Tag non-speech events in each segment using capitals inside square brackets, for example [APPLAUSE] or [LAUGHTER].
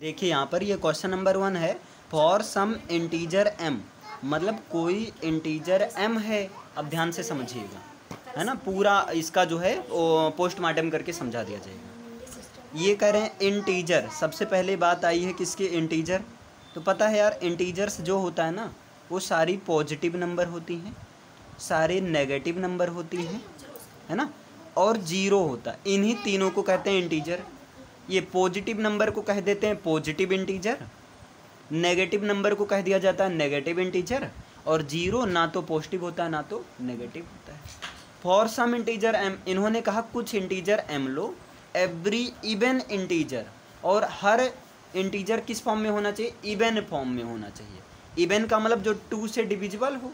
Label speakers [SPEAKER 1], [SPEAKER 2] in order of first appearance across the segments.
[SPEAKER 1] देखिए यहाँ पर ये क्वेश्चन नंबर वन है फॉर सम इंटीजर एम मतलब कोई इंटीजर एम है, अब ध्यान से समझिएगा, है ना? पूरा इसका जो है पोस्टमार्टम करके समझा दिया जाएगा। ये कह रहे हैं इंटीजर सबसे पहले बात आई है किसके? इंटीजर तो पता है यार इंटीजर्स जो होता है ना, वो सारी पॉजिटिव नंबर होती हैं, सारे नेगेटिव नंबर होती हैं, है ना? और ज़ीरो होता है। इन्हीं तीनों को कहते हैं इंटीजर ये पॉजिटिव नंबर को कह देते हैं पॉजिटिव इंटीजर नेगेटिव नंबर को कह दिया जाता है नेगेटिव इंटीजर और ज़ीरो ना तो पॉजिटिव होता है ना तो नेगेटिव होता है। फॉर सम इंटीजर एम इन्होंने कहा कुछ इंटीजर एम लो एवरी इवन इंटीजर और हर इंटीजर किस फॉर्म में होना चाहिए? इवन फॉर्म में होना चाहिए। इवन का मतलब जो टू से डिविजिबल हो,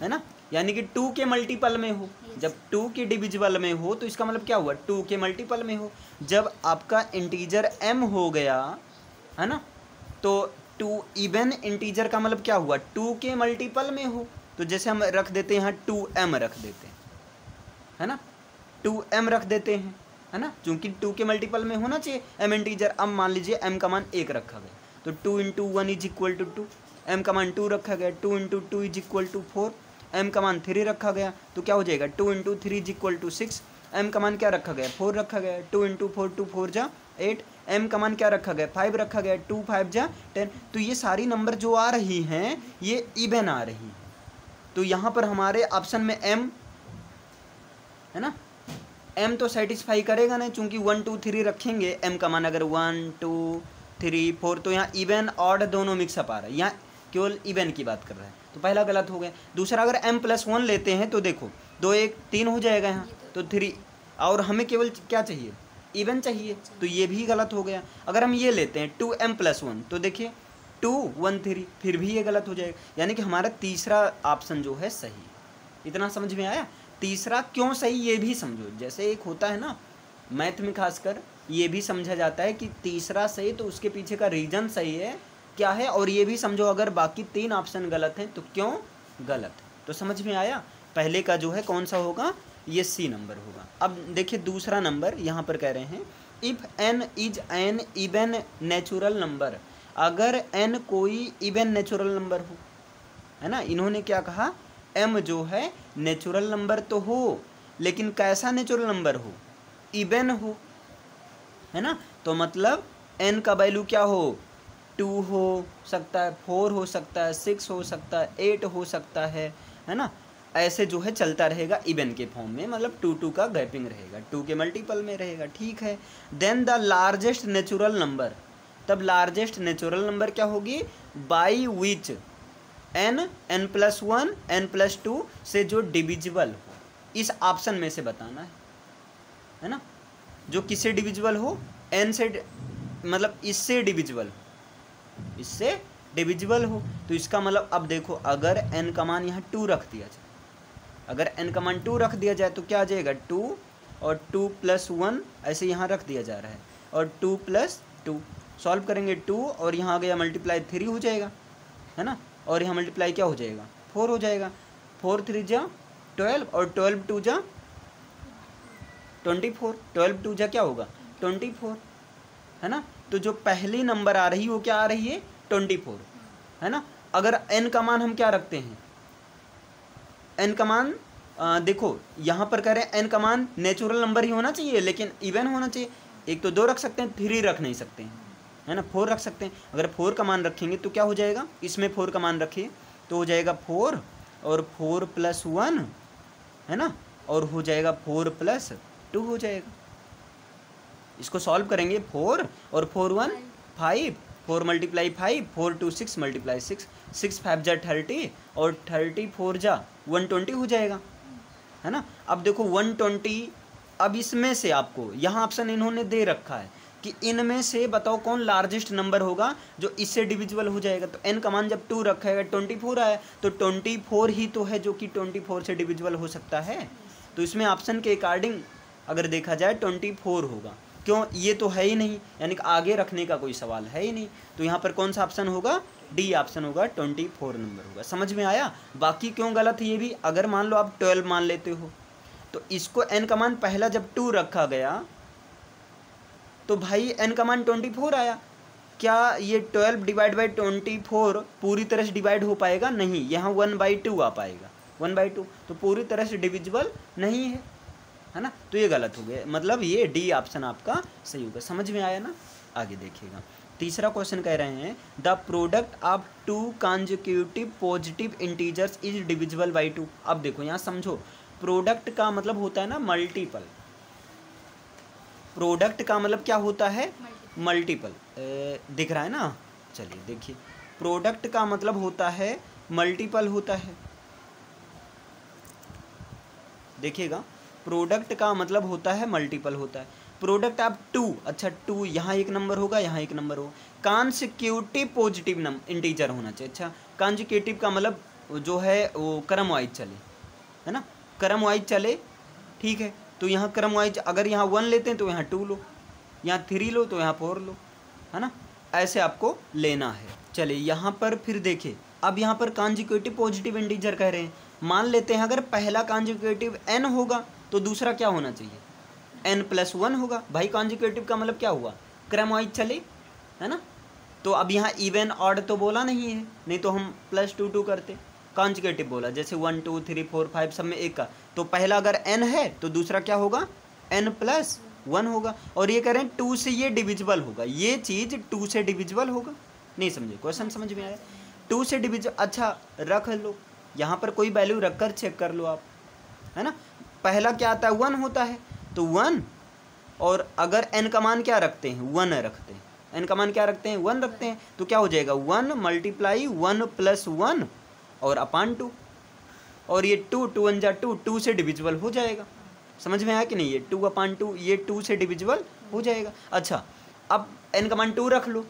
[SPEAKER 1] है ना? यानी कि टू के मल्टीपल में हो। जब टू के डिविजिबल में हो तो इसका मतलब क्या हुआ? टू के मल्टीपल में हो। जब आपका इंटीजर एम हो गया, है ना? तो टू इवन इंटीजर का मतलब क्या हुआ? टू के मल्टीपल में हो। तो जैसे हम रख देते हैं, टू एम रख देते हैं। है ना? टू एम रख देते हैं, है ना? क्योंकि टू के मल्टीपल में होना चाहिए। एम इंटीजर, अब मान लीजिए एम का मान एक रखा गया। तो two into one is equal to two M का मान टू रखा गया। Two into two is equal to four M का मान थ्री रखा गया तो क्या हो जाएगा? Two into three is equal to six M का मान क्या रखा गया? फोर रखा गया। Two into four two four जा एट एम का मान क्या रखा गया? फाइव रखा गया। टू फाइव जा टेन तो ये सारी नंबर जो आ रही हैं, ये इवन आ रही हैं। तो यहाँ पर हमारे ऑप्शन में एम है ना? एम तो सेटिस्फाई करेगा नहीं, चूँकि वन टू थ्री रखेंगे। एम का मान अगर वन टू थ्री फोर तो यहाँ इवन ऑड दोनों मिक्सअप आ रहा है। यहाँ केवल इवन की बात कर रहा है। तो पहला गलत हो गया। दूसरा, अगर एम प्लस वन लेते हैं तो देखो, दो एक तीन हो जाएगा यहाँ। तो थ्री और हमें केवल क्या चाहिए? इवन चाहिए। तो ये भी गलत हो गया। अगर हम ये लेते हैं टू एम प्लस वन तो देखिए टू वन थ्री फिर भी ये गलत हो जाएगा। यानी कि हमारा तीसरा ऑप्शन जो है सही। इतना समझ में आया? तीसरा क्यों सही, ये भी समझो। जैसे एक होता है ना मैथ में खासकर, ये भी समझा जाता है कि तीसरा सही तो उसके पीछे का रीजन सही है। क्या है? और ये भी समझो, अगर बाकी तीन ऑप्शन गलत हैं तो क्यों गलत? तो समझ में आया? पहले का जो है, कौन सा होगा? ये सी नंबर होगा। अब देखिए, दूसरा नंबर यहाँ पर कह रहे हैं। If N is an even natural number अगर एन कोई इवन नेचुरल नंबर हो, है ना? इन्होंने क्या कहा? एम जो है नेचुरल नंबर तो हो, लेकिन कैसा नेचुरल नंबर हो? इवन हो, है ना? तो मतलब एन का वैल्यू क्या हो? टू हो सकता है, फोर हो सकता है, सिक्स हो सकता है, एट हो सकता है है ना? ऐसे जो है चलता रहेगा इवन के फॉर्म में मतलब टू टू का गैपिंग रहेगा, टू के मल्टीपल में रहेगा, ठीक है? Then the largest natural number तब लार्जेस्ट नेचुरल नंबर क्या होगी? By which N N plus one N plus two से जो डिविजिबल हो, इस ऑप्शन में से बताना है है ना? जो किससे डिविजिबल हो? एन से मतलब इससे डिविजिबल हो। इससे डिविजिबल हो। तो इसका मतलब अब देखो, अगर एन का मान यहाँ टू रख दिया जाए, अगर एन का मान टू रख दिया जाए तो क्या आ जाएगा? टू और टू प्लस वन ऐसे यहाँ रख दिया जा रहा है। और टू प्लस टू सॉल्व करेंगे टू और यहाँ आ गया मल्टीप्लाई थ्री हो जाएगा, है ना? और यहाँ मल्टीप्लाई क्या हो जाएगा? फोर हो जाएगा। फोर थ्री जा ट्वेल्व और ट्वेल्व टू जा ट्वेंटी फोर ट्वेल्व टू जा क्या होगा? ट्वेंटी फोर है ना? तो जो पहली नंबर आ रही है, वो क्या आ रही है? ट्वेंटी फोर, है ना? अगर एन का मान हम क्या रखते हैं? एन का मान देखो, यहाँ पर कह रहे हैं एन का मान नेचुरल नंबर ही होना चाहिए, लेकिन इवन होना चाहिए। एक तो दो रख सकते हैं थ्री रख नहीं सकते हैं, है ना? फोर रख सकते हैं। अगर फोर का मान रखेंगे तो क्या हो जाएगा? इसमें फोर का मान रखिए तो हो जाएगा फोर, और फोर प्लस वन है ना? और हो जाएगा फोर प्लस टू हो जाएगा। इसको सॉल्व करेंगे फोर और four one five four multiply five four two six multiply six six five जा थर्टी और थर्टी फोर जा वन ट्वेंटी हो जाएगा, है ना? अब देखो वन ट्वेंटी अब इसमें से आपको, यहाँ ऑप्शन इन्होंने दे रखा है कि इनमें से बताओ कौन लार्जेस्ट नंबर होगा जो इससे डिविजिबल हो जाएगा। तो एन का मान जब टू रखा है ट्वेंटी फोर आया तो ट्वेंटी फोर ही तो है जो कि ट्वेंटी फोर से डिविजिबल हो सकता है। तो इसमें ऑप्शन के अकॉर्डिंग अगर देखा जाए ट्वेंटी फोर होगा। क्यों? ये तो है ही नहीं। यानी कि आगे रखने का कोई सवाल है ही नहीं। तो यहाँ पर कौन सा ऑप्शन होगा? डी ऑप्शन होगा ट्वेंटी फोर नंबर होगा। समझ में आया? बाकी क्यों गलत है ये भी? अगर मान लो आप ट्वेल्व मान लेते हो तो इसको एन का मान पहला जब टू रखा गया तो भाई एन का मान ट्वेंटी फोर आया। क्या ये twelve divide by twenty four पूरी तरह से डिवाइड हो पाएगा? नहीं। यहाँ वन बाई टू आ पाएगा। वन बाई टू तो पूरी तरह से डिविजिबल नहीं है। है ना? तो ये गलत हो गया। मतलब ये डी ऑप्शन आपका सही होगा। समझ में आया ना? आगे देखिएगा। तीसरा क्वेश्चन कह रहे हैं the product of two consecutive positive integers is divisible by two अब देखो यहाँ समझो। प्रोडक्ट का मतलब होता है ना मल्टीपल प्रोडक्ट का मतलब क्या होता है? मल्टीपल दिख रहा है ना? चलिए देखिए। प्रोडक्ट का मतलब होता है मल्टीपल होता है। देखिएगा। प्रोडक्ट का मतलब होता है मल्टीपल होता है। प्रोडक्ट आप टू अच्छा टू, यहाँ एक नंबर होगा, यहाँ एक नंबर होगा। कॉन्सिक्यूटिव पॉजिटिव नम, इंटीजर होना चाहिए अच्छा? कॉन्जिक्यूटिव का मतलब जो है, वो क्रम वाइज चले, है ना? क्रम वाइज चले, ठीक है? तो यहाँ क्रम वाइज अगर यहाँ वन लेते हैं तो यहाँ टू लो, यहाँ थ्री लो तो यहाँ फोर लो, है ना? ऐसे आपको लेना है। चलिए, यहाँ पर फिर देखिए, अब यहाँ पर कॉन्जिक्यूटिव पॉजिटिव इंटीजर कह रहे हैं। मान लेते हैं, अगर पहला कॉन्जिक्यूटिव एन होगा तो दूसरा क्या होना चाहिए? एन प्लस वन होगा। भाई कॉन्जिक्यूटिव का मतलब क्या हुआ? क्रम वाइज चले, है ना? तो अब यहाँ इवन ऑड तो बोला नहीं है, नहीं तो हम प्लस टू टू करते। कॉन्जिक्यूटिव बोला, जैसे one two three four five सब में एक का। तो पहला अगर एन है तो दूसरा क्या होगा? एन प्लस वन होगा। और ये कह रहे हैं टू से ये डिविजिबल होगा। ये चीज़ टू से डिविजिबल होगा। नहीं समझे क्वेश्चन समझ में आया? टू से डिविजिबल अच्छा रख लो। यहाँ पर कोई वैल्यू रख कर चेक कर लो आप, है ना? पहला क्या आता है? वन होता है। तो वन, और अगर एन का मान क्या रखते हैं? वन रखते हैं। एन का मान क्या रखते हैं? वन रखते हैं। तो क्या हो जाएगा? One multiply one plus one, और अपान टू और ये टू टू वन जा टू टू से डिविजिबल हो जाएगा। समझ में आया कि नहीं? ये टू अपान टू ये टू से डिविजिबल हो जाएगा। अच्छा अब एन का मान टू रख लो।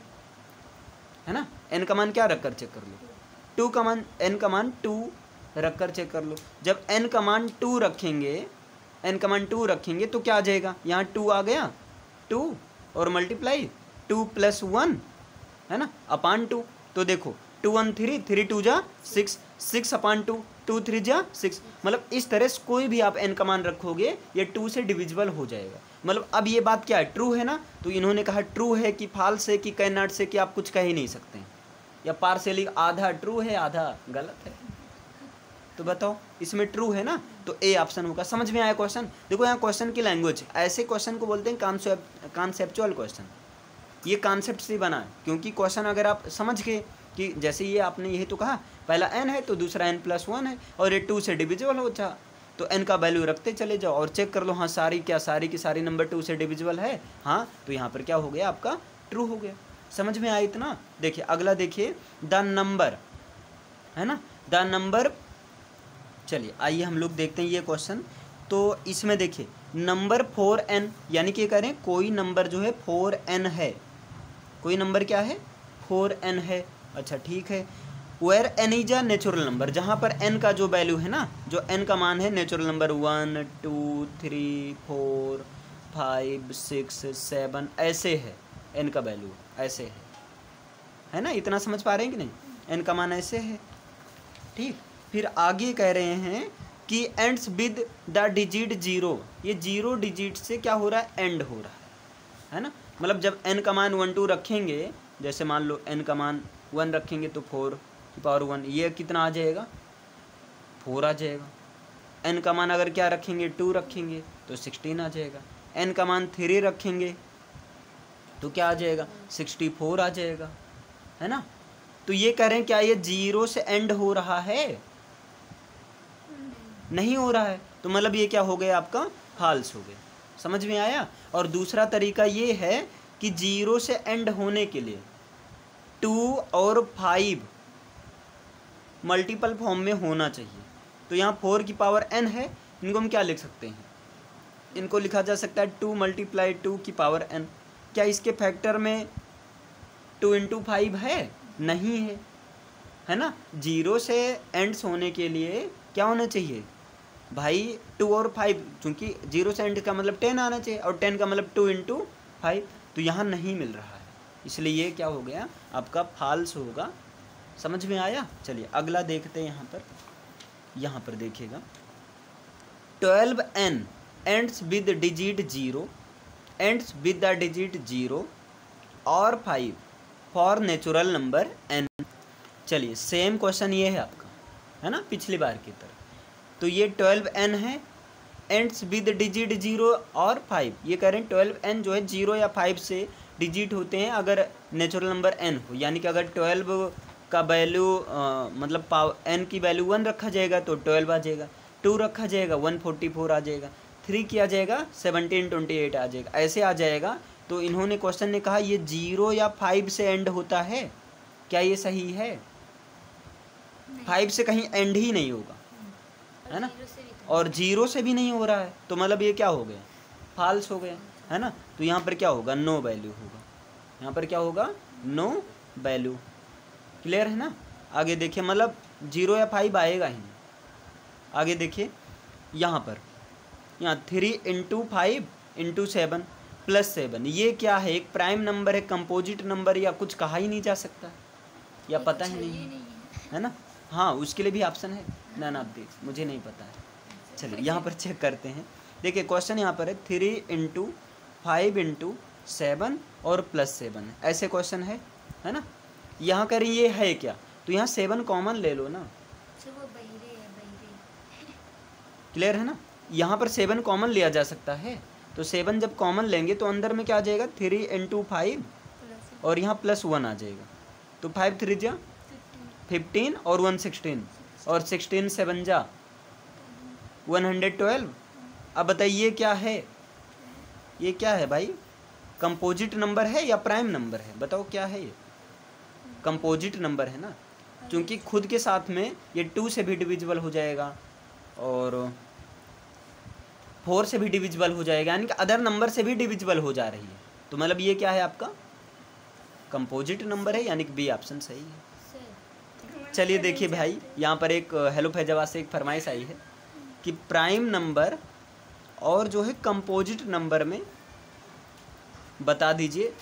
[SPEAKER 1] है ना? एन का मान क्या रख कर चेक कर लो। टू का मान एन का मान टू रख कर चेक कर लो। जब एन का मान टू रखेंगे एन का मान टू रखेंगे तो क्या आ जाएगा? यहाँ टू आ गया। टू और मल्टीप्लाई टू प्लस वन है ना? अपान टू तो देखो two one three three two जा six six upon two two three जा सिक्स मतलब इस तरह से कोई भी आप एन का मान रखोगे, ये टू से डिविजिबल हो जाएगा। मतलब अब ये बात क्या है? ट्रू है ना? तो इन्होंने कहा ट्रू है कि फाल्स है कि कैनाट से कि आप कुछ कह ही नहीं सकते। या पार्सली आधा ट्रू है, आधा गलत है। तो बताओ, इसमें ट्रू है ना? तो ए ऑप्शन होगा। समझ में आया क्वेश्चन देखो यहाँ क्वेश्चन की लैंग्वेज ऐसे क्वेश्चन को बोलते हैं कॉन्सेप्चुअल क्वेश्चन ये कॉन्सेप्ट से बना है। क्योंकि क्वेश्चन अगर आप समझ के कि जैसे ये आपने यही तो कहा, पहला एन है तो दूसरा एन प्लस वन है, और ये टू से डिविजिबल हो जा। तो एन का वैल्यू रखते चले जाओ और चेक कर लो हाँ सारी क्या, सारी की सारी नंबर टू से डिविजिबल है? हाँ तो यहाँ पर क्या हो गया? आपका ट्रू हो गया। समझ में आया इतना? देखिए, अगला देखिए द नंबर है ना? द नंबर चलिए, आइए हम लोग देखते हैं ये क्वेश्चन तो इसमें देखिए नंबर फोर एन यानी कि करें कोई नंबर जो है फोर एन है. कोई नंबर क्या है? फोर एन है. अच्छा ठीक है. Where N is a natural number जहाँ पर एन का जो वैल्यू है ना, जो एन का मान है natural number one two three four five six seven ऐसे है. एन का वैल्यू ऐसे है. है ना? इतना समझ पा रहे हैं कि नहीं? एन का मान ऐसे है. ठीक? फिर आगे कह रहे हैं कि ends with the digit zero ये ज़ीरो डिजिट से क्या हो रहा है? एंड हो रहा है। है ना? मतलब जब एन का मान वन टू रखेंगे, जैसे मान लो एन का मान वन रखेंगे तो फोर की पावर वन ये कितना आ जाएगा? फोर आ जाएगा। एन का मान अगर क्या रखेंगे? टू रखेंगे तो सिक्सटीन आ जाएगा। एन का मान थ्री रखेंगे तो क्या आ जाएगा? सिक्सटी फोर आ जाएगा। है ना? तो ये कह रहे हैं क्या ये ज़ीरो से एंड हो रहा है? नहीं हो रहा है तो मतलब ये क्या हो गया आपका? फाल्स हो गया। समझ में आया? और दूसरा तरीका ये है कि ज़ीरो से एंड होने के लिए टू और फाइव मल्टीपल फॉर्म में होना चाहिए। तो यहाँ फोर की पावर एन है, इनको हम क्या लिख सकते हैं? इनको लिखा जा सकता है टू मल्टीप्लाई टू की पावर एन क्या इसके फैक्टर में टू इंटू फाइव है? नहीं है। है ना? ज़ीरो से एंड्स होने के लिए क्या होना चाहिए? भाई टू और फाइव, क्योंकि ज़ीरो से एंड का मतलब टेन आना चाहिए और टेन का मतलब टू इंटू फाइव। तो यहाँ नहीं मिल रहा है। इसलिए ये क्या हो गया? आपका फाल्स होगा। समझ में आया? चलिए, अगला देखते हैं यहाँ पर। यहाँ पर देखिएगा। Twelve N ends with digit zero ends with the digit zero और five for natural number N चलिए सेम क्वेश्चन ये है आपका, है ना? पिछली बार की तरह। तो ये ट्वेल्व एन है एंड्स विद डिजिट ज़ीरो और फाइव ये कह रहे हैं ट्वेल्व एन जो है ज़ीरो या फाइव से डिजिट होते हैं अगर नेचुरल नंबर एन हो। यानी कि अगर ट्वेल्व का वैल्यू मतलब पाव एन की वैल्यू वन रखा जाएगा तो ट्वेल्व आ जाएगा टू रखा जाएगा वन फोर्टी फोर आ जाएगा थ्री किया जाएगा सेवनटीन ट्वेंटी एट आ जाएगा। ऐसे आ जाएगा तो इन्होंने क्वेश्चन ने कहा ये ज़ीरो या फाइव से एंड होता है? क्या ये सही है? फाइव से कहीं एंड ही नहीं होगा। है ना? और ज़ीरो से भी नहीं हो रहा है तो मतलब ये क्या हो गया? फाल्स हो गया है ना? तो यहाँ पर क्या होगा? नो वैल्यू होगा। यहाँ पर क्या होगा? नो वैल्यू क्लियर है ना? आगे देखिए मतलब ज़ीरो या फाइव आएगा ही नहीं। आगे देखिए यहाँ पर। यहाँ three into five into seven plus seven ये क्या है? एक प्राइम नंबर है कंपोजिट नंबर या कुछ कहा ही नहीं जा सकता। या पता ही। नहीं है। है ना? हाँ उसके लिए भी ऑप्शन है। ना ना देख मुझे नहीं पता है। चलिए यहाँ पर चेक करते हैं। देखिए क्वेश्चन यहाँ पर है three into five into seven और प्लस सेवन ऐसे क्वेश्चन है है ना? यहाँ करें ये है क्या? तो यहाँ सेवन कॉमन ले लो ना। क्लियर है ना? यहाँ पर सेवन कॉमन लिया जा सकता है। तो सेवन जब कॉमन लेंगे तो अंदर में क्या आ जाएगा? थ्री इंटू फाइव और यहाँ प्लस वन आ जाएगा। तो फाइव थ्री जा फिफ्टीन और वन सिक्सटीन और सिक्सटीन सेवन जा वन हंड्रेड ट्वेल्व अब बताइए क्या है? ये क्या है भाई? कंपोजिट नंबर है या प्राइम नंबर है? बताओ क्या है ये? कंपोजिट नंबर है ना? क्योंकि खुद के साथ में ये टू से भी डिविजिबल हो जाएगा और फोर से भी डिविजिबल हो जाएगा, यानी कि अदर नंबर से भी डिविजिबल हो जा रही है। तो मतलब ये क्या है आपका? कंपोजिट नंबर है, यानी कि बी ऑप्शन सही है। चलिए देखिए भाई, यहाँ पर एक हेलो फैजाबाद से एक फरमाइश आई है कि प्राइम नंबर और जो है कंपोजिट नंबर में बता दीजिए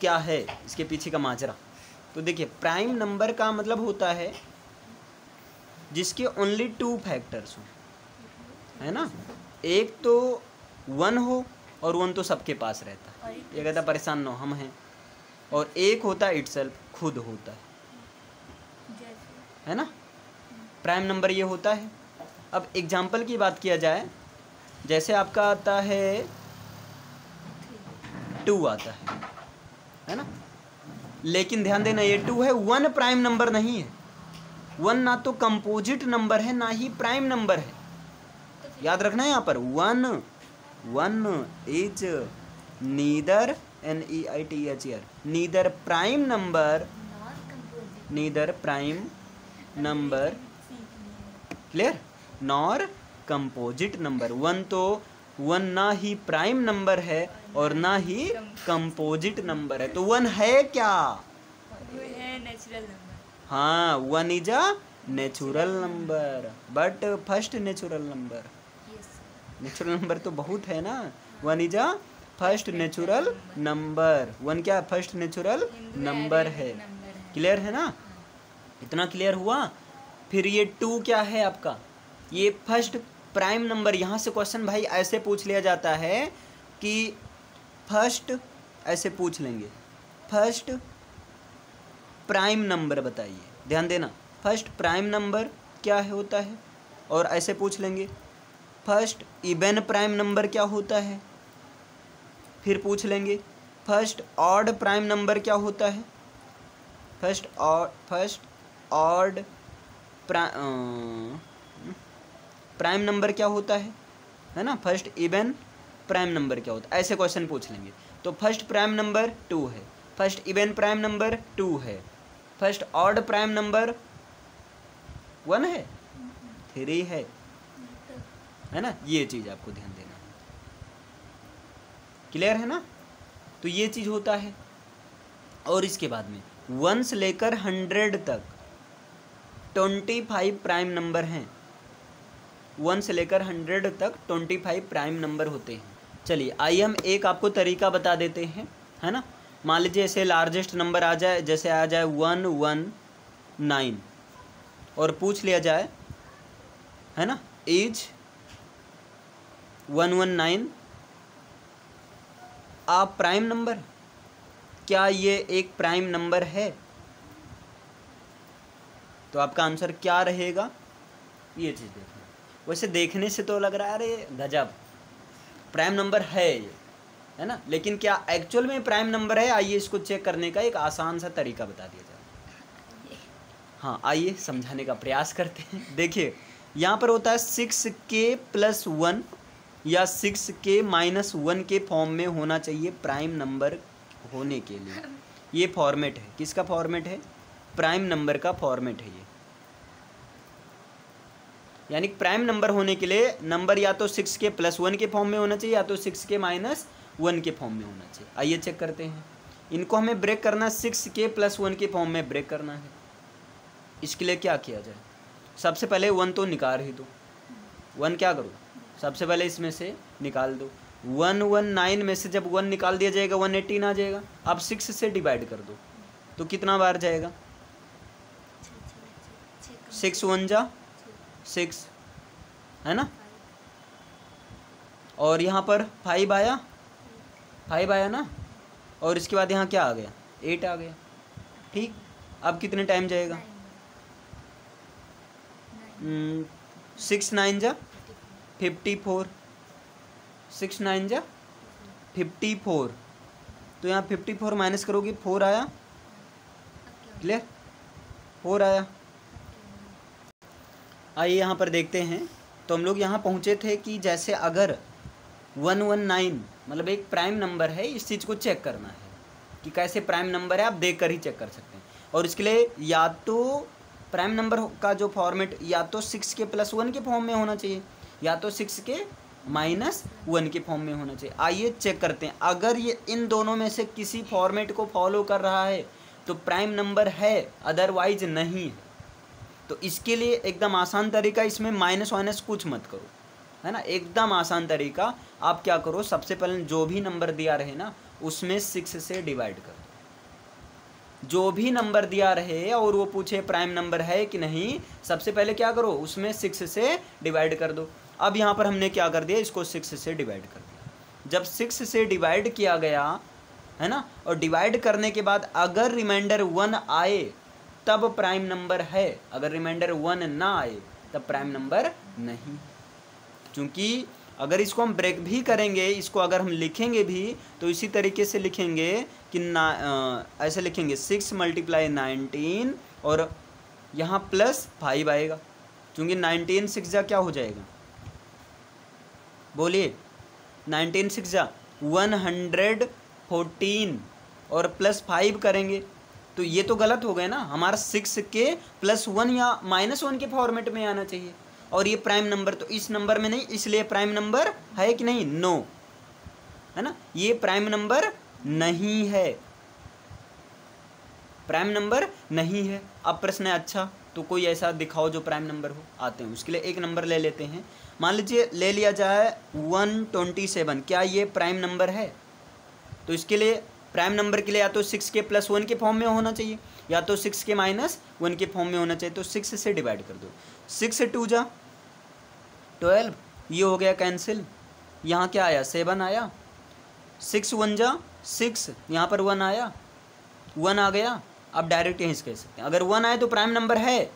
[SPEAKER 1] क्या है इसके पीछे का माजरा। तो देखिए, प्राइम नंबर का मतलब होता है जिसके ओनली टू फैक्टर्स हो, है ना? एक तो वन हो और वन तो सबके पास रहता है। ये कहता परेशान नो हम हैं। और एक होता है इट खुद होता है। है ना? प्राइम नंबर ये होता है। अब एग्ज़ाम्पल की बात किया जाए जैसे आपका आता है टू आता है है ना? लेकिन ध्यान देना ये टू है वन प्राइम नंबर नहीं है। वन ना तो कंपोजिट नंबर है ना ही प्राइम नंबर है। याद रखना है यहाँ पर one one is neither N E I T H E R neither prime number neither prime number clear? Nor composite number. One तो वन ना ही प्राइम नंबर है और ना ही कंपोजिट नंबर है। तो वन है क्या? हाँ one is a natural number but first natural number natural number तो बहुत है ना? One is a first natural number one क्या? फ़र्स्ट नेचुरल नंबर है। क्लियर है ना? इतना क्लियर हुआ? फिर ये टू क्या है आपका? ये फ़र्स्ट प्राइम नंबर, यहाँ से क्वेश्चन भाई ऐसे पूछ लिया जाता है कि फ़र्स्ट, ऐसे पूछ लेंगे। फ़र्स्ट प्राइम नंबर बताइए, ध्यान देना। फ़र्स्ट प्राइम नंबर क्या होता है? और ऐसे पूछ लेंगे। फ़र्स्ट इवन प्राइम नंबर क्या होता है? फिर पूछ लेंगे। फ़र्स्ट ऑड प्राइम नंबर क्या होता है? First odd first odd prime number क्या होता है? है ना? फ़र्स्ट इवन प्राइम नंबर क्या होता है? ऐसे क्वेश्चन पूछ लेंगे। तो फ़र्स्ट प्राइम नंबर टू है। First even prime number two है। First odd prime number one है? थ्री है। है ना? ये चीज़ आपको ध्यान देना क्लियर है ना? तो ये चीज़ होता है। और इसके बाद में वन से लेकर हंड्रेड तक। ट्वेंटी फाइव प्राइम नंबर हैं। वन से लेकर हंड्रेड तक ट्वेंटी फाइव प्राइम नंबर होते हैं। चलिए, आइए हम एक आपको तरीका बता देते हैं, है ना? मान लीजिए ऐसे लार्जेस्ट नंबर आ जाए, जैसे आ जाए वन वन नाइन और पूछ लिया जाए, है ना? एज वन वन नाइन, आप प्राइम नंबर? क्या ये एक प्राइम नंबर है? तो आपका आंसर क्या रहेगा? ये चीज़ देखना। वैसे देखने से तो लग रहा है, अरे गजब। प्राइम नंबर है ये, है ना? लेकिन क्या एक्चुअल में प्राइम नंबर है? आइए इसको चेक करने का एक आसान सा तरीका बता दिया जाए। हाँ आइए समझाने का प्रयास करते हैं। देखिए, यहाँ पर होता है सिक्स के प्लस वन या सिक्स के माइनस वन के फॉर्म में होना चाहिए प्राइम नंबर होने के लिए। ये फॉर्मेट है। किसका फॉर्मेट है? प्राइम नंबर का फॉर्मेट है ये। यानी प्राइम नंबर होने के लिए नंबर या तो सिक्स के प्लस वन के फॉर्म में होना चाहिए या तो सिक्स के माइनस वन के फॉर्म में होना चाहिए। आइए चेक करते हैं। इनको हमें ब्रेक करना सिक्स के प्लस वन के फॉर्म में ब्रेक करना है। इसके लिए क्या किया जाए? सबसे पहले वन तो निकाल ही दो। वन क्या करो? सबसे पहले इसमें से निकाल दो। वन वन नाइन में से जब वन निकाल दिया जाएगा वन एटीन आ जाएगा। अब सिक्स से डिवाइड कर दो। तो कितना बार जाएगा? सिक्स वन जा सिक्स, है ना? और यहाँ पर फाइव आया? फाइव आया ना? और इसके बाद यहाँ क्या आ गया? एट आ गया। ठीक? अब कितने टाइम जाएगा? सिक्स नाइन जा फिफ्टी फोर सिक्स नाइन जा फिफ्टी फोर तो यहाँ फिफ्टी फोर माइनस करोगे फोर आया? क्लियर फोर आया। आइए यहाँ पर देखते हैं। तो हम लोग यहाँ पहुँचे थे कि जैसे अगर वन वन नाइन मतलब एक प्राइम नंबर है, इस चीज़ को चेक करना है कि कैसे प्राइम नंबर है, आप देख कर ही चेक कर सकते हैं। और इसके लिए या तो प्राइम नंबर का जो फॉर्मेट, या तो सिक्स के प्लस वन के फॉर्म में होना चाहिए, या तो सिक्स के माइनस वन के फॉर्म में होना चाहिए। आइए चेक करते हैं। अगर ये इन दोनों में से किसी फॉर्मेट को फॉलो कर रहा है तो प्राइम नंबर है, अदरवाइज़ नहीं है। तो इसके लिए एकदम आसान तरीका इसमें माइनस वाइनस कुछ मत करो, है ना? एकदम आसान तरीका, आप क्या करो, सबसे पहले जो भी नंबर दिया रहे ना, उसमें सिक्स से डिवाइड कर। जो भी नंबर दिया रहे और वो पूछे प्राइम नंबर है कि नहीं, सबसे पहले क्या करो, उसमें सिक्स से डिवाइड कर दो। अब यहाँ पर हमने क्या कर दिया, इसको सिक्स से डिवाइड कर दिया। जब सिक्स से डिवाइड किया गया, है ना? और डिवाइड करने के बाद अगर रिमाइंडर वन आए तब प्राइम नंबर है। अगर रिमाइंडर वन ना आए तब प्राइम नंबर नहीं। क्योंकि अगर इसको हम ब्रेक भी करेंगे इसको अगर हम लिखेंगे भी तो इसी तरीके से लिखेंगे कि ना आ, ऐसे लिखेंगे सिक्स मल्टीप्लाई नाइनटीन और यहाँ प्लस फाइव आएगा। क्योंकि नाइनटीन सिक्स जा क्या हो जाएगा? बोलिए नाइनटीन सिक्स जा वन हंड्रेड फोर्टीन और प्लस फाइव करेंगे। तो ये तो गलत हो गया ना। हमारा सिक्स के प्लस वन या माइनस वन के फॉर्मेट में आना चाहिए। और ये प्राइम नंबर तो इस नंबर में नहीं, इसलिए प्राइम नंबर है कि नहीं? नो है ना? ये प्राइम नंबर नहीं है। प्राइम नंबर नहीं है। अब प्रश्न है अच्छा तो कोई ऐसा दिखाओ जो प्राइम नंबर हो। आते हैं, उसके लिए एक नंबर ले लेते हैं। मान लीजिए, ले लिया जाए वन ट्वेंटी सेवन क्या ये प्राइम नंबर है? तो इसके लिए प्राइम नंबर के लिए या तो सिक्स के प्लस वन के फॉर्म में होना चाहिए, या तो सिक्स के माइनस वन के फॉर्म में होना चाहिए तो सिक्स से डिवाइड कर दो। सिक्स टू जा, ट्वेल्व, ये हो गया कैंसिल। यहाँ क्या आया? सेवन आया। सिक्स वन जा, सिक्स, यहाँ पर वन आया। वन आ गया। आप डायरेक्ट यहीं से कह सकते हैं। अगर वन आए तो प्राइम नंबर है।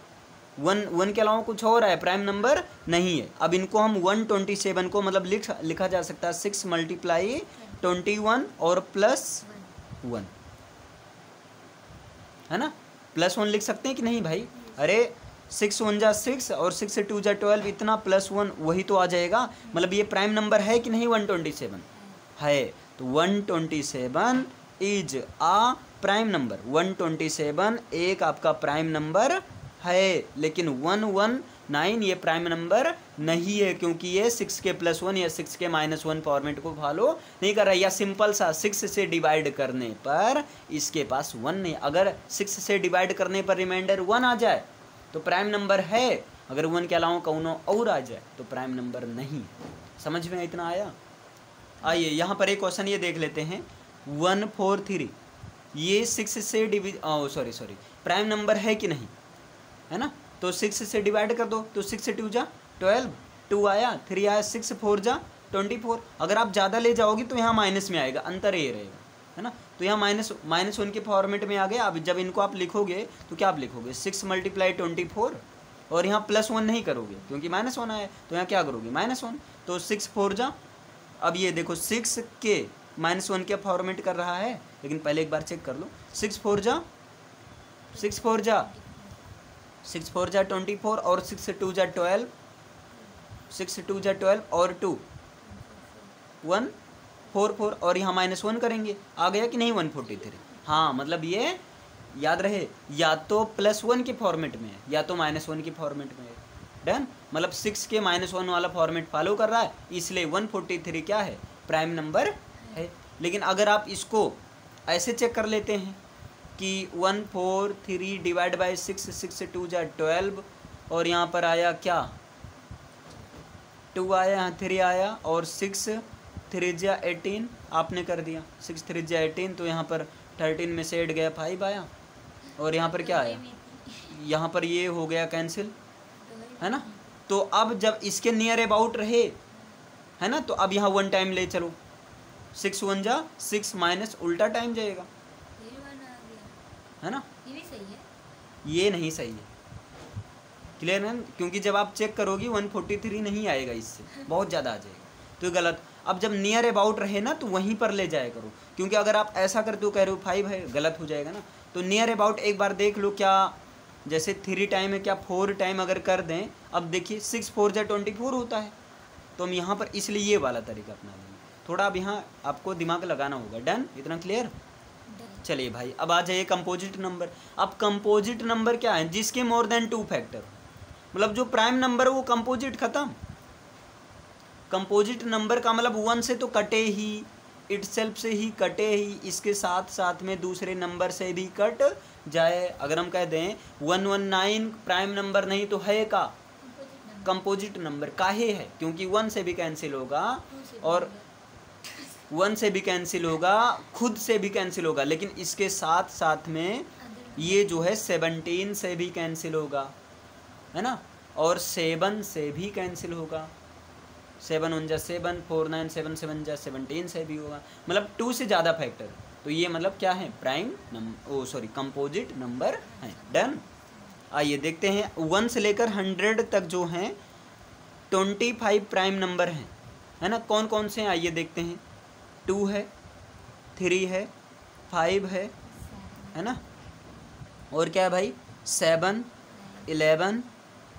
[SPEAKER 1] वन वन के अलावा कुछ और है, प्राइम नंबर नहीं है। अब इनको हम वन ट्वेंटी सेवन को मतलब लिख, लिखा जा सकता है। सिक्स मल्टीप्लाई ट्वेंटी वन और प्लस वन है ना? प्लस वन लिख सकते हैं कि नहीं भाई? अरे सिक्स वन जा सिक्स और सिक्स टू जा ट्वेल्व इतना प्लस वन वही तो आ जाएगा। मतलब ये प्राइम नंबर है कि नहीं? वन ट्वेंटी सेवन है। तो one twenty seven is a prime number one twenty seven एक आपका प्राइम नंबर है। लेकिन वन वन नाइन, ये प्राइम नंबर नहीं है क्योंकि ये सिक्स के प्लस वन या सिक्स के माइनस वन फॉर्मेट को फॉलो नहीं कर रहा या सिंपल सा सिक्स से डिवाइड करने पर इसके पास वन नहीं। अगर सिक्स से डिवाइड करने पर रिमाइंडर वन आ जाए तो प्राइम नंबर है। अगर वन के अलावा कौनो और आ जाए तो प्राइम नंबर नहीं। समझ में इतना आया? आइए, यहाँ पर एक क्वेश्चन ये देख लेते हैं। वन फोर थ्री ये सिक्स से डिविज सॉरी सॉरी प्राइम नंबर है कि नहीं? है ना? तो सिक्स से डिवाइड कर दो तो सिक्स टू जा ट्वेल्व टू आया थ्री आया सिक्स फोर जा ट्वेंटी फोर अगर आप ज़्यादा ले जाओगे तो यहाँ माइनस में आएगा, अंतर ये रहेगा, है ना? तो यहाँ माइनस माइनस वन के फॉर्मेट में आ गया, अब जब इनको आप लिखोगे तो क्या आप लिखोगे? सिक्स मल्टीप्लाई ट्वेंटी फोर और यहाँ प्लस वन नहीं करोगे, क्योंकि माइनस वन आया तो यहाँ क्या करोगे? माइनस वन तो सिक्स फोर जा, अब ये देखो सिक्स के माइनस वन के फॉर्मेट कर रहा है? लेकिन पहले एक बार चेक कर लो। सिक्स फोर जा सिक्स फोर जा सिक्स फोर जा ट्वेंटी फोर और सिक्स टू जा ट्वेल्व, सिक्स टू जा ट्वेल्व और टू। वन, फोर फोर और यहाँ माइनस वन करेंगे। आ गया कि नहीं वन फोर्टी थ्री? हाँ मतलब ये याद रहे, या तो प्लस वन के फॉर्मेट में है, या तो माइनस वन के फॉर्मेट में है। डन मतलब सिक्स के माइनस वन वाला फॉर्मेट फॉलो कर रहा है, इसलिए वन फोर्टी थ्री क्या है? प्राइम नंबर है। लेकिन अगर आप इसको ऐसे चेक कर लेते हैं कि one four three divide by six six two जा ट्वेल्व, और यहाँ पर आया क्या? टू आया, यहाँ थ्री आया, और सिक्स थ्री जा एटीन, आपने कर दिया। सिक्स थ्री जा एटीन तो यहाँ पर थर्टीन में से एट गया फाइव आया। और यहाँ पर क्या आया? यहाँ पर ये हो गया कैंसिल, है ना? तो अब जब इसके नियर अबाउट रहे, है ना? तो अब यहाँ वन टाइम ले चलो। सिक्स वन जा, सिक्स माइनस उल्टा टाइम जाएगा। है ना?
[SPEAKER 2] ये भी सही है।
[SPEAKER 1] ये नहीं सही है। क्लियर है क्योंकि जब आप चेक करोगी वन फोर्टी थ्री नहीं आएगा इससे। बहुत ज़्यादा आ जाएगा। तो ये गलत। अब जब नियर अबाउट रहे ना तो वहीं पर ले जाया करो। क्योंकि अगर आप ऐसा करते हो कह रहे हो फाइव है गलत हो जाएगा ना। तो नियर अबाउट एक बार देख लो क्या जैसे थ्री टाइम है क्या फोर टाइम अगर कर दें अब देखिए सिक्स फोर जा ट्वेंटी फोर होता है। तो हम यहाँ पर इसलिए ये वाला तरीका अपना लेंगे। थोड़ा अब यहाँ आपको दिमाग लगाना होगा। डन इतना क्लियर चलिए भाई अब आ जाइए कंपोजिट नंबर अब कंपोजिट नंबर क्या है? जिसके मोर देन टू फैक्टर मतलब जो प्राइम नंबर है वो कंपोजिट खत्म. कंपोजिट नंबर का मतलब वन से तो कटे ही इट से ही कटे ही इसके साथ साथ में दूसरे नंबर से भी कट जाए। अगर हम कह दें one one nine prime number नहीं तो है का?
[SPEAKER 2] कंपोजिट नंबर
[SPEAKER 1] काहे है क्योंकि वन से भी कैंसिल होगा और। वन से भी कैंसिल होगा, खुद से भी कैंसिल होगा, लेकिन इसके साथ साथ में ये जो है सेवनटीन से भी कैंसिल होगा, है ना? और सेवन से भी कैंसिल होगा। सेवन वन जा seven four nine seven seven जा सेवनटीन से भी होगा। मतलब टू से ज़्यादा फैक्टर तो ये मतलब क्या है? Prime number oh sorry composite number है। डन आइए देखते हैं। वन से लेकर हंड्रेड तक जो हैं ट्वेंटी फाइव प्राइम नंबर हैं। है ना? कौन कौन से हैं? आइए देखते हैं। टू है, थ्री है, फाइव है है ना? और क्या है भाई? सेवन, इलेवन,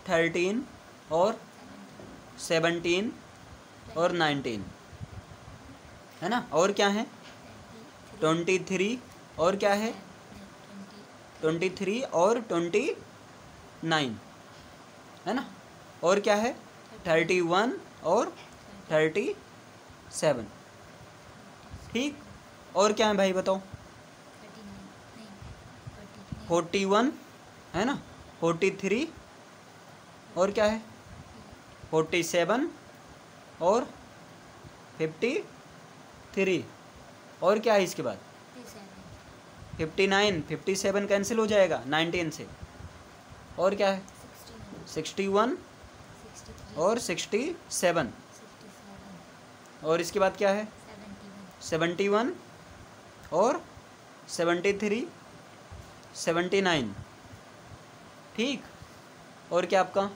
[SPEAKER 1] थर्टीन और सेवनटीन और नाइनटीन, है ना? और क्या है? ट्वेंटी थ्री और क्या है? ट्वेंटी थ्री और ट्वेंटी नाइन, है ना? और क्या है? थर्टी वन और थर्टी सेवन। ठीक? और क्या है भाई, बताओ। फोर्टी वन, है ना? फोर्टी थ्री, और क्या है? फोर्टी सेवन, और फिफ्टी थ्री, और क्या है इसके बाद? Fifty nine, fifty seven cancel हो जाएगा, नाइनटीन से। और क्या है? सिक्सटी वन, और सिक्सटी सेवन। और इसके बाद क्या है? सेवेंटी वन और सेवेंटी थ्री सेवेंटी नाइन। ठीक? और क्या आपका?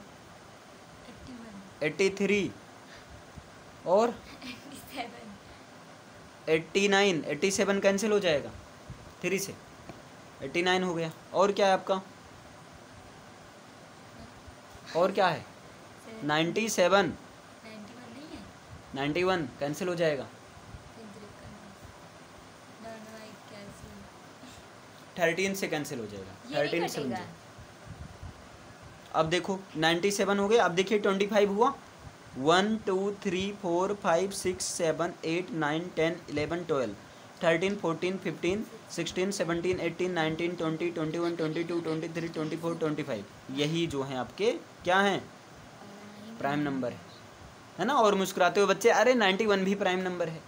[SPEAKER 1] Eighty three. और? Eighty nine eighty seven cancel हो जाएगा। थ्री से। एट्टी नाइन हो गया। और क्या है आपका? और क्या है? Ninety seven. Ninety one cancel हो जाएगा। थर्टीन से कैंसिल हो जाएगा। थर्टीन से अब देखो नाइन्टी सेवन हो गए। अब देखिए ट्वेंटी फाइव हुआ। One two three four five six seven eight nine ten eleven twelve thirteen fourteen fifteen sixteen seventeen eighteen nineteen twenty twenty one twenty two twenty three twenty four twenty five यही जो हैं आपके क्या हैं? Prime number है। है ना? और मुस्कुराते हुए बच्चे अरे नाइन्टी वन भी प्राइम नंबर है।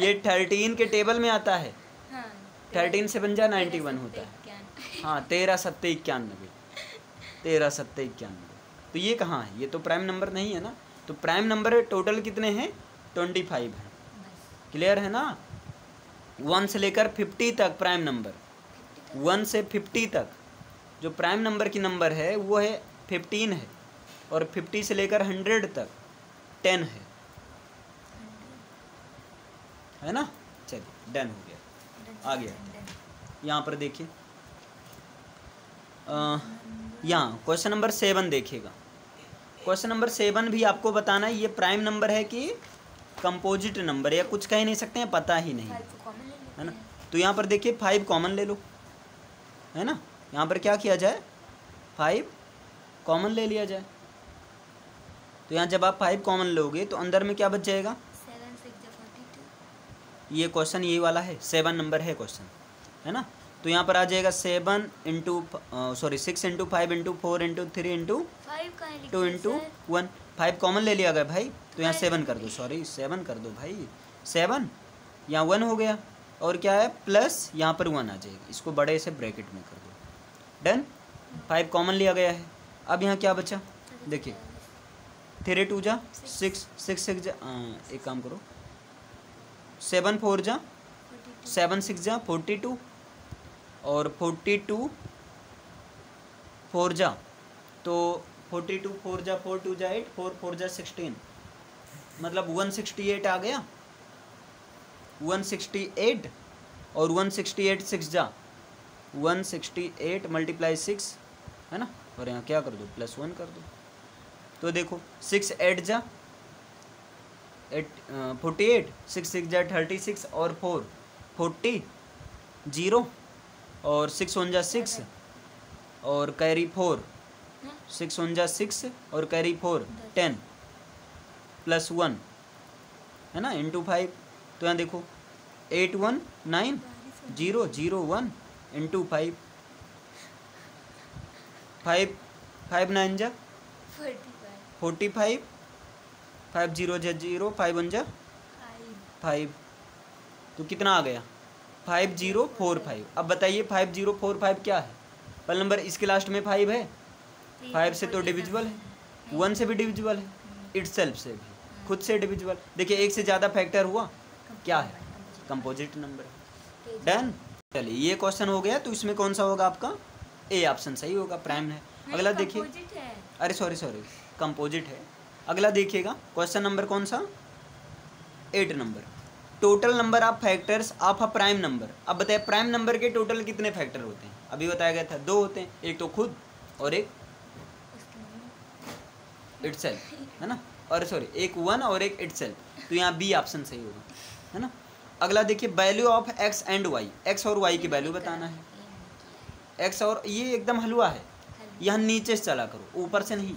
[SPEAKER 1] ये थर्टीन के टेबल में आता है। थर्टीन से बन जा नाइन्टी वन होता है हाँ तेरह सत्ते इक्यानबे तेरह सत्ते इक्यानबे तो ये कहाँ है? ये तो प्राइम नंबर नहीं है ना? तो प्राइम नंबर टोटल कितने हैं? ट्वेंटी फाइव है क्लियर है ना? वन से लेकर फिफ्टी तक प्राइम नंबर वन से फिफ्टी तक। जो प्राइम नंबर की नंबर है वो है फिफ्टीन है। और फिफ्टी से लेकर हंड्रेड तक टेन है। है ना? चलिए डन हो गया। आ गया। यहाँ पर देखिए। यहाँ क्वेश्चन नंबर सेवन देखिएगा। क्वेश्चन नंबर सेवन भी आपको बताना है ये प्राइम नंबर है कि कंपोजिट नंबर या कुछ कह नहीं सकते हैं पता ही नहीं। है है ना? तो यहाँ पर देखिए फाइव कॉमन ले लो। है ना? यहाँ पर क्या किया जाए? फाइव कॉमन ले लिया जाए। तो यहाँ जब आप फाइव कॉमन लोगे तो अंदर में क्या बच जाएगा
[SPEAKER 2] सेवन सिक्स फोर्टी टू
[SPEAKER 1] ये क्वेश्चन यही वाला है सेवन नंबर है क्वेश्चन है ना? तो यहाँ पर आ जाएगा seven into sorry six into five into four into three into two into one. Five common ले लिया गया भाई तो यहाँ सेवन कर दो सॉरी सेवन कर दो भाई। सेवन यहाँ वन हो गया। और क्या है? प्लस यहाँ पर वन आ जाएगा। इसको बड़े से ब्रैकेट में कर दो। डन? फाइव कॉमन लिया गया है। अब यहाँ क्या बचा? देखिए। थ्री टू जा सिक्स सिक्स सिक्स जा एक काम करो। सेवन फोर जा, सेवन सिक्स जा, फोर्टी टू और फोर्टी टू फोर जा। तो फोर्टी टू फोर जा, फोर टू जा एट, फोर फोर जा सिक्सटीन। मतलब वन सिक्सटी एट आ गया, वन सिक्सटी एट और वन सिक्सटी एट सिक्स जा। One sixty eight multiply six, है ना? और यहाँ क्या कर दो? प्लस वन कर दो। तो देखो, सिक्स एट जा eight forty eight six six जा थर्टी सिक्स और फोर फोर्टी ज़ीरो और सिक्स वन जा सिक्स और कैरी फोर सिक्स वन जा सिक्स और carry four ten plus one है ना? इंटू फाइव तो यहाँ देखो eight one nine zero zero one into five five five nine जा
[SPEAKER 2] फोर्टी फाइव
[SPEAKER 1] फाइव ज़ीरो जा ज़ीरो फाइव वन जा?
[SPEAKER 2] फाइव।
[SPEAKER 1] तो कितना आ गया? Five zero four five. अब बताइए फाइव ज़ीरो फोर फाइव क्या है? पहला नंबर इसके लास्ट में फाइव है। फाइव से तो डिविजिबल है। वन से भी डिविजिबल है। इट से भी। खुद से डिविजिबल देखिए एक से ज़्यादा फैक्टर हुआ। क्या है? कंपोजिट नंबर डन चलिए ये क्वेश्चन हो गया। तो इसमें कौन सा होगा आपका? ए ऑप्शन सही होगा प्राइम है। अगला देखिए। अरे सॉरी सॉरी कंपोजिट है। अगला देखिएगा क्वेश्चन नंबर कौन सा? Eight number total number of factors of a prime number अब बताए प्राइम नंबर के टोटल कितने फैक्टर होते हैं? अभी बताया गया था, दो होते हैं, एक तो खुद और एक इट है ना? और सॉरी एक वन और एक इट तो यहाँ बी ऑप्शन सही होगा, है ना? अगला देखिए value of X and Y X और वाई की वैल्यू बताना है। एक्स और ये एकदम हलवा है। यहाँ नीचे से चला करो, ऊपर से नहीं,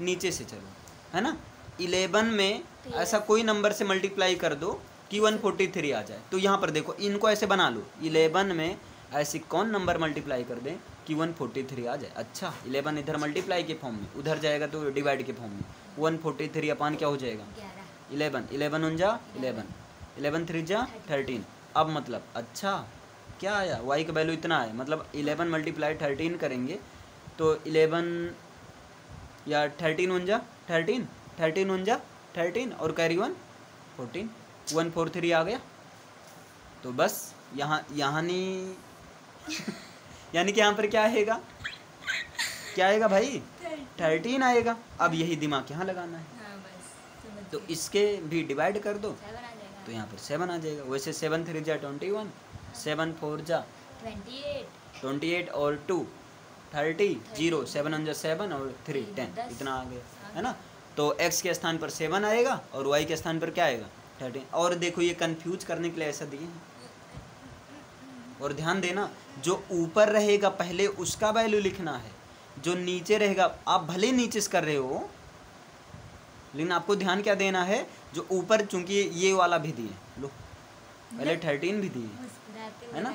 [SPEAKER 1] नीचे से चलो। है ना? इलेवन में ऐसा कोई नंबर से मल्टीप्लाई कर दो कि वन फोर्टी थ्री आ जाए। तो यहाँ पर देखो इनको ऐसे बना लो। इलेवन में ऐसी कौन नंबर मल्टीप्लाई कर दें कि वन फोर्टी थ्री आ जाए? अच्छा इलेवन इधर मल्टीप्लाई के फॉर्म में उधर जाएगा तो डिवाइड के फॉर्म में। वन फोर्टी थ्री अपान क्या हो जाएगा? इलेवन। इलेवन उन जा इलेवन। इलेवन थ्री जा थर्टीन अब मतलब अच्छा क्या आया? वाई का वैल्यू इतना है। मतलब इलेवन मल्टीप्लाई थर्टीन करेंगे तो इलेवन या थर्टीन उन जा थर्टीन थर्टीन उन जा थर्टीन और carry one fourteen one four three आ गया। तो बस यहाँ यहाँ नहीं [LAUGHS] यानी कि यहाँ पर क्या आएगा? क्या आएगा भाई? थर्टीन आएगा। अब यही दिमाग यहाँ लगाना है।
[SPEAKER 2] हाँ
[SPEAKER 1] तो इसके भी डिवाइड कर दो। तो यहाँ पर सेवन आ जाएगा। वैसे सेवन थ्री जा ट्वेंटी वन सेवन फोर जा।
[SPEAKER 2] ट्वेंटी एट
[SPEAKER 1] और two thirty zero seven one जा सेवन और थ्री टेन इतना आ गया है ना? तो एक्स के स्थान पर सेवन आएगा और वाई के स्थान पर क्या आएगा? थर्टीन और देखो ये कन्फ्यूज़ करने के लिए ऐसा दिए हैं। और ध्यान देना जो ऊपर रहेगा पहले उसका वैल्यू लिखना है जो नीचे रहेगा आप भले नीचे से कर रहे हो लेकिन आपको ध्यान क्या देना है जो ऊपर चूँकि ये वाला भी दिए लो पहले थर्टीन भी दिए है ना?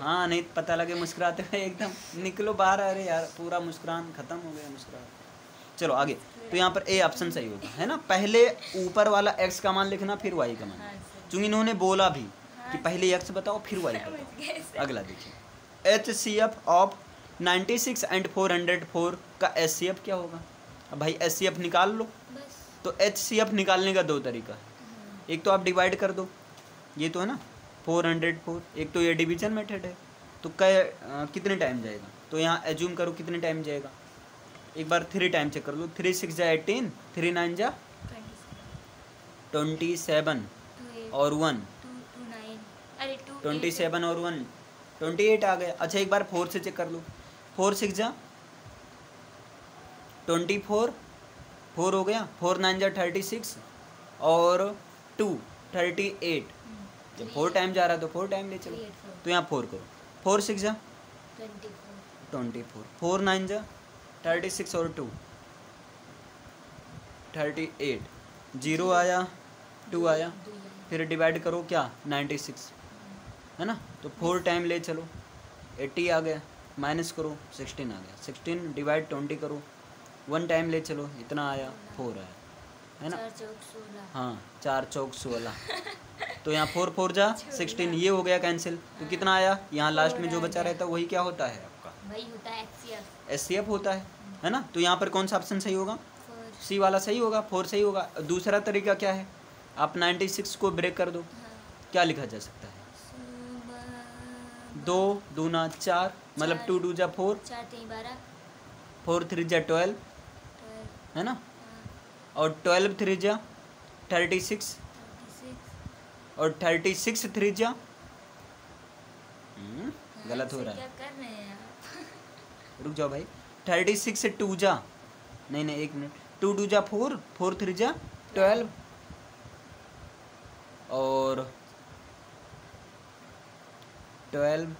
[SPEAKER 1] हाँ नहीं पता लगे मुस्कुराते हुए एकदम निकलो बाहर अरे यार पूरा मुस्कुरान खत्म हो गया मुस्कुराहट चलो आगे। तो यहाँ पर ए ऑप्शन सही होगा है ना? पहले ऊपर वाला एक्स का मान लिखना फिर वाई का मान
[SPEAKER 2] हाँ
[SPEAKER 1] चूँकि इन्होंने बोला भी कि
[SPEAKER 2] हाँ।
[SPEAKER 1] पहले एक्स बताओ फिर वाई बताओ। अगला देखिए। H C F of 96 and 404 का एस सी एफ़ क्या होगा? अब भाई एस सी एफ़ निकाल लो। तो एच सी एफ़ निकालने का दो तरीका है।
[SPEAKER 2] हाँ,
[SPEAKER 1] एक तो आप डिवाइड कर दो। ये तो है ना? Four hundred four. एक तो ये डिवीज़न मेथड है तो कै कितने टाइम जाएगा? तो यहाँ एज्यूम करो कितने टाइम जाएगा? एक बार थ्री टाइम चेक कर लो। थ्री सिक्स जा एटीन थ्री नाइन जा ट्वेंटी सेवन और वन ट्वेंटी सेवन और वन ट्वेंटी एट आ गया। अच्छा एक बार फोर से चेक कर लो। फोर सिक्स जा ट्वेंटी फोर फोर हो गया। फोर नाइन जा थर्टी सिक्स और टू थर्टी एट जब फोर टाइम जा रहा है तो फोर टाइम ले चलो. तो यहाँ फोर करो। फोर सिक्स जा।
[SPEAKER 2] ट्वेंटी फोर
[SPEAKER 1] फोर नाइन जा। थर्टी सिक्स और टू थर्टी एट ज़ीरो आया टू आया।
[SPEAKER 2] आया।
[SPEAKER 1] फिर डिवाइड करो क्या? नाइन्टी सिक्स है ना? तो फोर टाइम ले चलो। एट्टी आ गया। माइनस करो सिक्सटीन आ गया। सिक्सटीन डिवाइड ट्वेंटी करो। वन टाइम ले चलो। इतना आया फोर आया। है ना?
[SPEAKER 2] चार
[SPEAKER 1] हाँ चार चौक सोलह। [LAUGHS] तो यहाँ फोर फोर जा सिक्सटीन ये हो गया कैंसिल तो कितना आया? यहाँ लास्ट में जो बचा रहता है वही क्या होता है आपका?
[SPEAKER 2] वही होता है
[SPEAKER 1] एस सी एफ़ होता है है ना? तो यहाँ पर कौन सा ऑप्शन सही होगा? सी वाला सही होगा फोर सही होगा। दूसरा तरीका क्या है? आप नाइन्टी सिक्स को ब्रेक कर दो।
[SPEAKER 2] हाँ।
[SPEAKER 1] क्या लिखा जा सकता है? दो दूना चार मतलब टू टू जा फोर
[SPEAKER 2] चार बारह।
[SPEAKER 1] फोर थ्री जा ट्वेल्व है ना?
[SPEAKER 2] हाँ
[SPEAKER 1] और ट्वेल्व थ्री जा थर्टी सिक्स और थर्टी सिक्स थ्री जा हम्म, गलत हो रहा है।
[SPEAKER 2] क्या कर रहे हैं आप? [LAUGHS]
[SPEAKER 1] रुक जाओ भाई। थर्टी सिक्स टू जा नहीं नहीं एक मिनट। टू टू जा फोर फोर थ्री जा ट्वेल्व। और ट्वेल्व।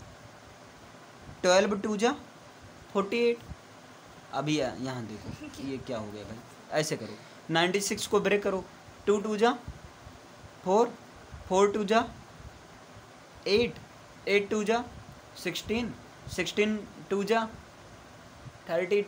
[SPEAKER 1] ट्वेल्व टू जा फोर्टी एट। अभी यहाँ देखो ये क्या हो गया भाई। ऐसे करो। नाइन्टी सिक्स को ब्रेक करो। टू टू जा, फोर फोर टू जा, एट एट टू जा, सिक्सटीन सिक्सटीन टू जा, थर्टी